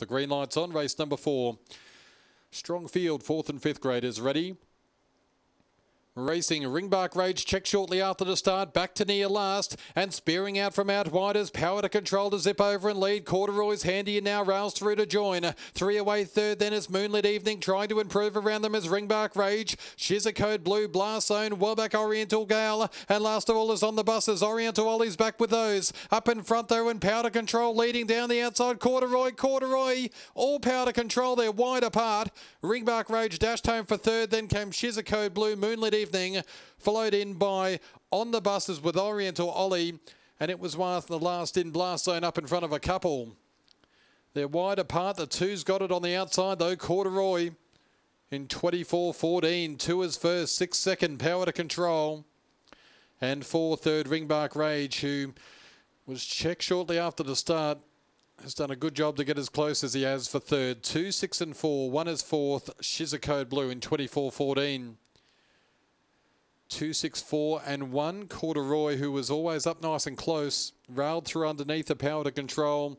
The green light's on. Race number four. Strong field, fourth and fifth graders ready. Racing Ringbark Rage check shortly after the start, back to near last, and spearing out from out wide as power to control to zip over and lead. Corduroy's handy and now rails through to join. Three away third, then is Moonlit Evening trying to improve around them as Ringbark Rage. Code Blue, Blast Zone, Wellback Oriental Gale, and last of all is on the buses. Oriental Ollie's back with those. Up in front though, and power to control leading down the outside. Corduroy, Corduroy, all power to control. They're wide apart. Ringbark Rage dashed home for third, then came Code Blue, Moonlit evening, followed in by On the Buses with Oriental Ollie, and it was Worth the last in blast zone up in front of a couple. They're wide apart. The two's got it on the outside though. Corduroy in 24-14. Two is first, six second, power to control. And four third, Ringbark Rage, who was checked shortly after the start has done a good job to get as close as he has for third. Two, six and four. One is fourth. Code Blue in 24-14. Two, six, four, and one. Corduroy, who was always up nice and close, railed through underneath the power to control.